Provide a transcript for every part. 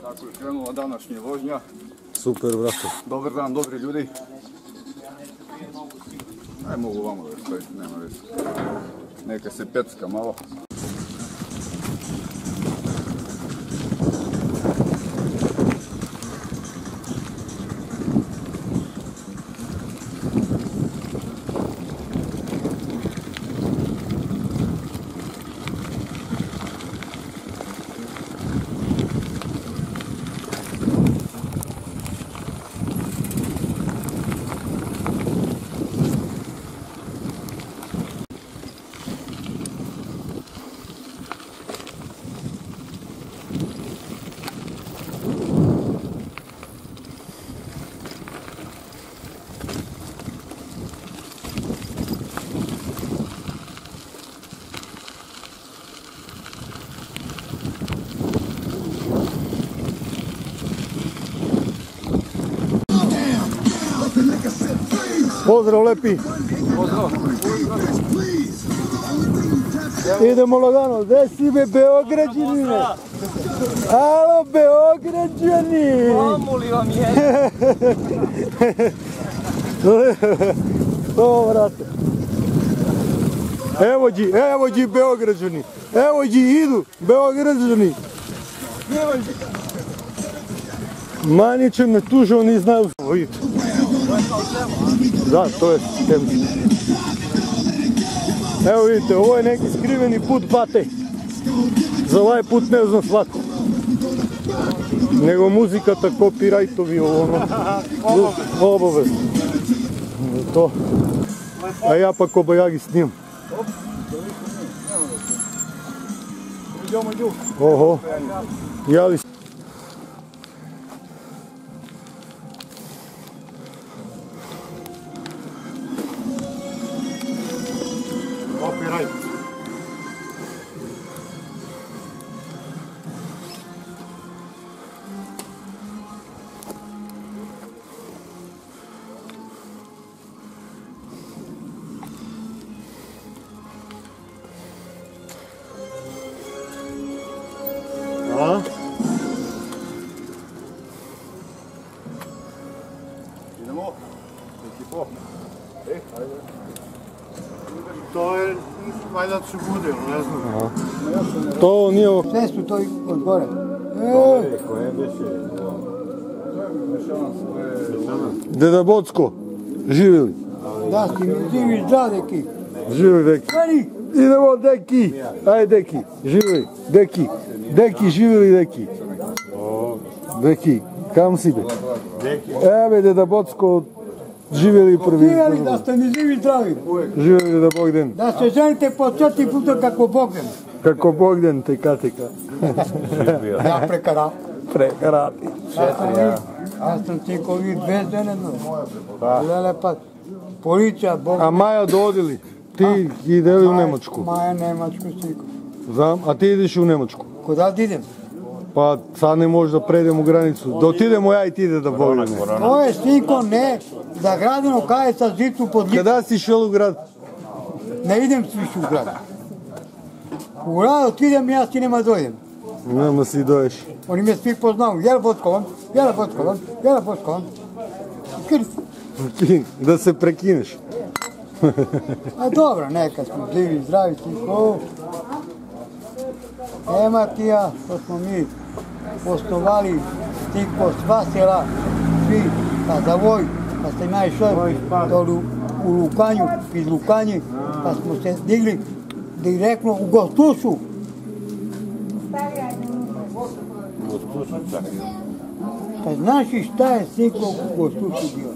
Tako je krenula današnja vožnja. Super, brate. Dobar dan, dobri ljudi. Aj mogu vamo da stojim, nema veze. Neka se pecka malo. Pozdrav, lepi. Pozdrav. Idemo lagano. Gde si be, Beograđanine? Alo, Beograđani. Mamuli vam je. To, brate. Evo dži, evo dži Beograđani. Evo dži, idu, Beograđani. Maniće me tuže, oni znaju. Ovi. Da, to je sistem. Evo vidite, ovo je neki skriveni put bate. Za ovaj put ne zna svako. Nego muzika ta copyrightovi ovo ono. Obavezno. To. A ja pa kobajagi snimam. Oho. Javi se. E, ajde. To je, valjda će bude, ne znam. To nije ovo. Sve su to od gore. Deda Bocko. Živjeli. Da, si mi živi zdrav neki. Živjeli deki. Idemo deki. Ajde deki. Živjeli. Deki. Deki, živjeli deki. Deki. Kam si be? Evo deda Bocko. Живели и прави. Живели да сте ни живи и здрави. Живели да Бог ден. Да се жените по чети пута како Бог ден. Како Бог ден, така, така. Да, прекара. Прекара. Аз съм ти кови две дене. Леле пак. Полиция, Бог. А Маја дойде ли? Ти иде ли в Немачко? Маја Немачко стико. Знам, а ти идеш у Немачко? Кога да идем? Па сега не може да предем у границу. Да отидемо ја и ти иде да борим. Тоа е не, da gradimo kaje sa žitu pod lipu. Kada si šel u grad? Ne idem više u grad. U grad otkidem ja s ti nema dojdem. Nema si doješ. Oni me svi poznaju. Jel Boskovan? Jel Boskovan? Jel Boskovan? Da se prekineš. A dobro, neka smo živi, zdravi, svi ko. Nema ti ja, što smo mi postovali tih po sva sela, svi, pa za voj, pa ste naišli dole u, u Lukanju, iz Lukanje, pa smo se digli direktno u Gostušu. Pa znaš i šta je siko u Gostušu bio?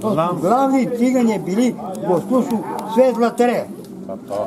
To su glavni ciganje bili u Gostušu sve zlatere. Pa to.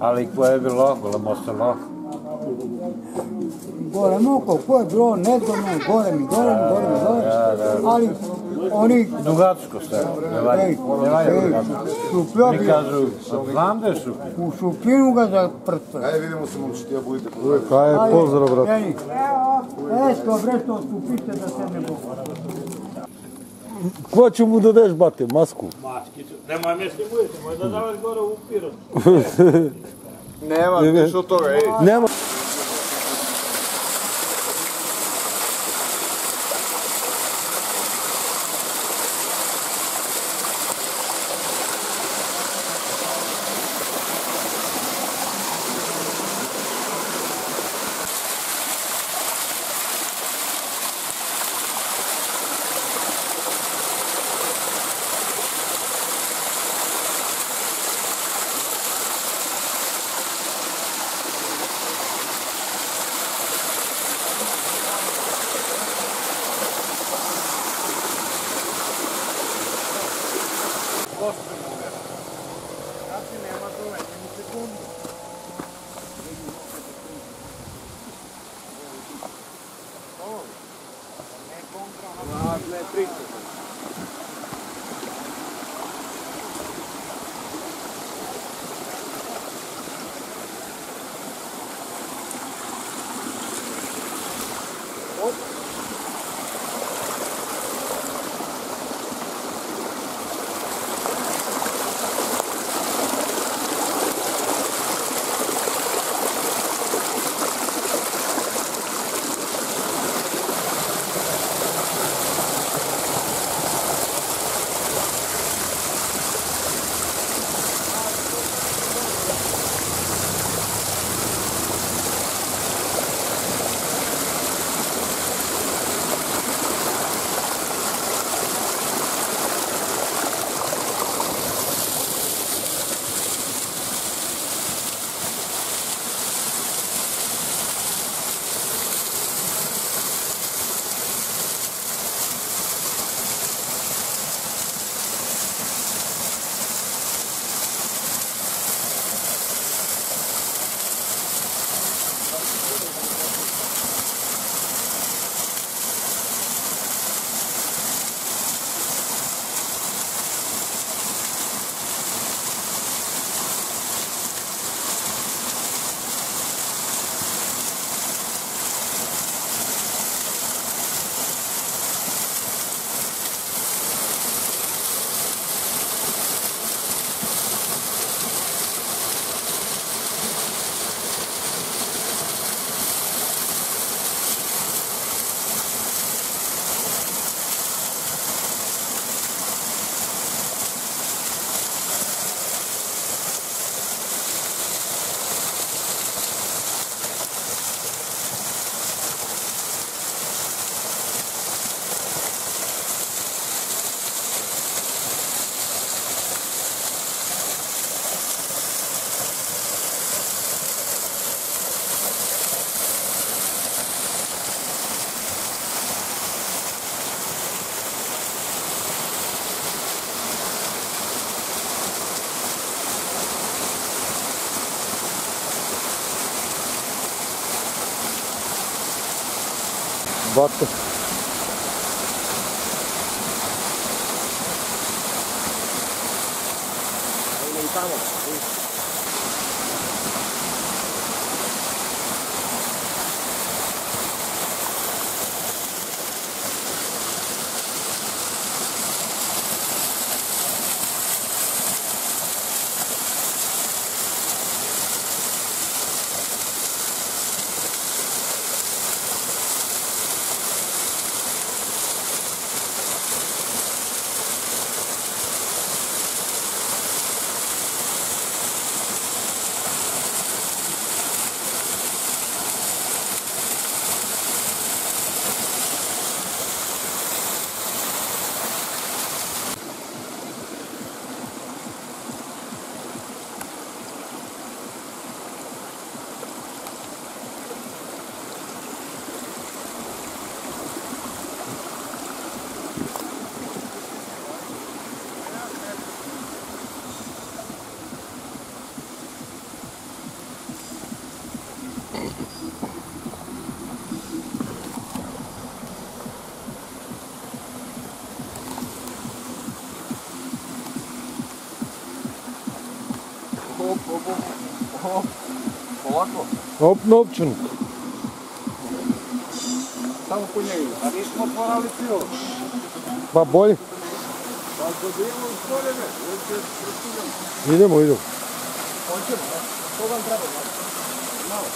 Ali ko je bilo, golemo se lo. Gore moko, ko je bilo nezgodno, gore mi, gore mi, gore mi, gore. Ali oni, Dugatsko ste, ne valja. ej, Ne valja Dugatsko. šupljio Mi bi, kažu, pa znam da je šuplje. u šupljinu ga za prst. Ajde vidimo se momčići, ja budite. Kaj je pozdrav, brate. Ej, e, što bre, što šupite da se ne mogu. Ko će mu da deš, bate, masku? Maskicu. Nemoj me stimujete, moj da davaš gore u piru. Nema, ništa od toga, ej. Nema. bota. Оп, оп, оп. Полако. Оп на опчен. Само по него. А виж му отвора лицио. Това боли. Аз да бием от поле, бе. Идемо, идемо. Хочем, Кога трябва? Мало.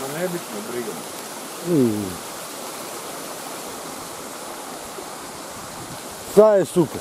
Но не е битно, бригам. Това е супер.